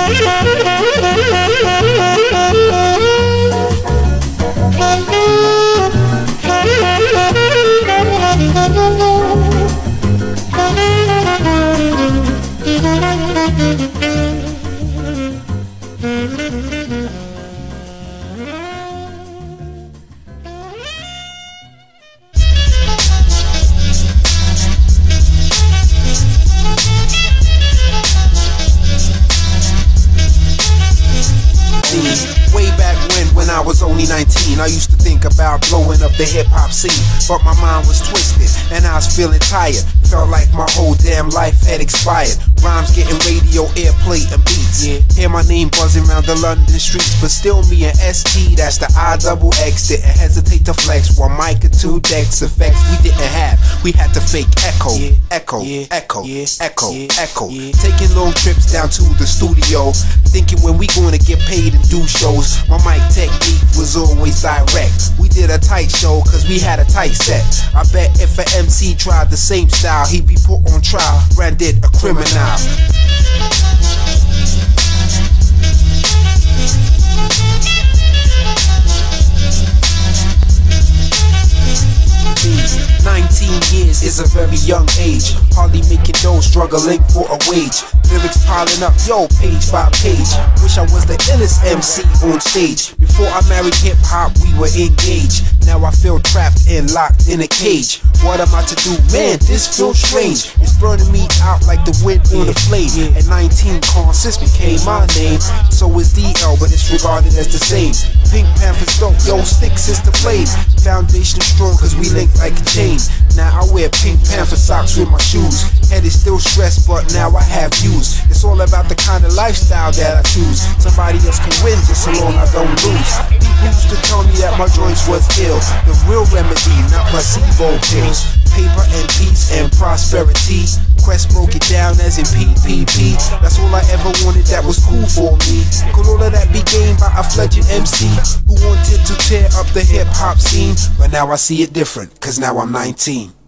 Way was only 19, I used to think about blowing up the hip hop scene. But my mind was twisted, and I was feeling tired. Felt like my whole damn life had expired. Rhymes getting radio airplay and beats. Yeah. Hear my name buzzing around the London streets, but still me and ST, that's the I double X. Didn't hesitate to flex. One mic and two decks effects we didn't have. We had to fake echo, echo, echo, echo, echo. Taking long trips down to the studio, thinking when we gonna get paid and do shows. My mic technique was always direct. We did a tight show cause we had a tight set. I bet if an MC tried the same style, he'd be put on trial, branded a criminal. Nineteen years is a very young age. Hardly making dough, struggling for a wage. Lyrics piling up, yo, page by page. Wish I was the illest MC on stage. Before I married hip hop, we were engaged. Now I feel trapped and locked in a cage. What am I to do? Man, this feels strange. It's burning me out like the wind on a flame. At 19, Conscious became my name. So is DL, but it's regarded as the same. Pink Panthers dope, yo, sticks is the flame. Foundation strong, cause we link like a chain. Now I wear Pink Panther socks with my shoes. Head is still stressed, but now I have views. It's all about the kind of lifestyle that I choose. Somebody else can win just so long I don't lose. Used to tell me that my joints was ill. The real remedy, not placebo pills. Paper and peace and prosperity. Quest broke it down as in PPP. That's all I ever wanted that was cool for me. Could all of that be gained by a fledgling MC who wanted to tear up the hip hop scene? But now I see it different, cause now I'm 19.